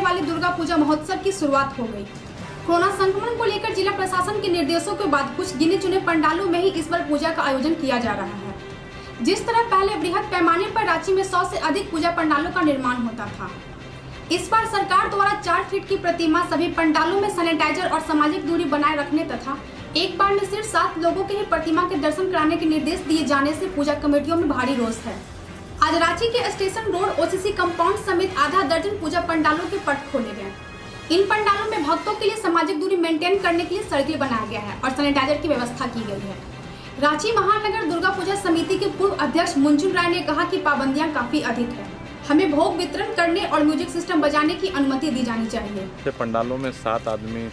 वाले दुर्गा पूजा महोत्सव की शुरुआत हो गई। कोरोना संक्रमण को लेकर जिला प्रशासन के निर्देशों के बाद कुछ गिने चुने पंडालों में ही इस बार पूजा का आयोजन किया जा रहा है। जिस तरह पहले बृहद पैमाने पर रांची में सौ से अधिक पूजा पंडालों का निर्माण होता था, इस बार सरकार द्वारा चार फीट की प्रतिमा सभी पंडालों में सैनिटाइजर और सामाजिक दूरी बनाए रखने तथा एक बार में सिर्फ़ सात लोगों के ही प्रतिमा के दर्शन कराने के निर्देश दिए जाने से पूजा कमेटियों में भारी रोष है। आज रांची के स्टेशन रोड ओसीसी कंपाउंड समेत आधा दर्जन पूजा पंडालों के पट खोले गए। इन पंडालों में भक्तों के लिए सामाजिक दूरी मेंटेन करने के लिए सर्किल बनाया गया है और सैनिटाइजर की व्यवस्था की गई है। रांची महानगर दुर्गा पूजा समिति के पूर्व अध्यक्ष मुंजुन राय ने कहा कि पाबंदियाँ काफ़ी अधिक है। हमें भोग वितरण करने और म्यूज़िक सिस्टम बजाने की अनुमति दी जानी चाहिए। पंडालों में सात आदमी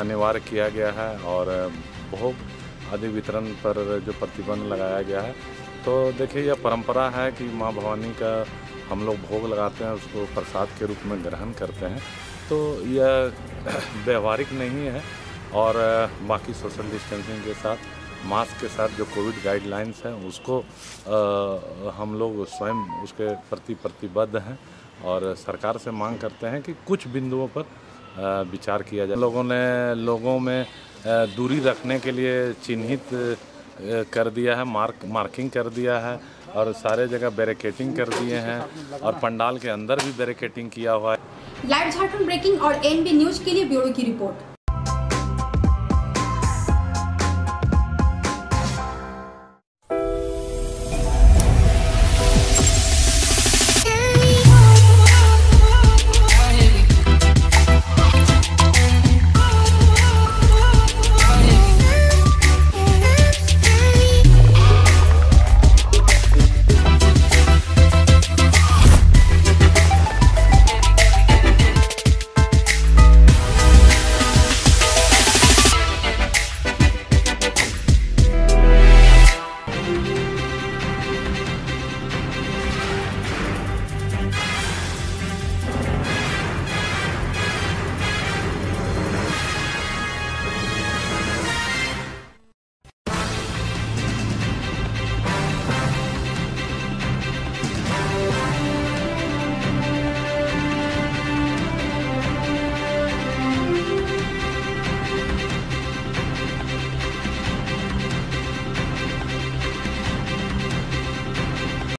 अनिवार्य किया गया है और भोग आदि वितरण पर जो प्रतिबंध लगाया गया है तो देखिए यह परंपरा है कि माँ भवानी का हम लोग भोग लगाते हैं उसको प्रसाद के रूप में ग्रहण करते हैं। तो यह व्यवहारिक नहीं है और बाकी सोशल डिस्टेंसिंग के साथ मास्क के साथ जो कोविड गाइडलाइंस हैं उसको आ, हम लोग स्वयं उसके प्रति प्रतिबद्ध हैं और सरकार से मांग करते हैं कि कुछ बिंदुओं पर विचार किया जाए। लोगों ने लोगों में दूरी रखने के लिए चिन्हित कर दिया है, मार्क, मार्किंग कर दिया है और सारे जगह बैरिकेटिंग कर दिए हैं और पंडाल के अंदर भी बैरिकेटिंग किया हुआ है। लाइव झारखंड ब्रेकिंग और एनबी न्यूज़ के लिए ब्यूरो की रिपोर्ट।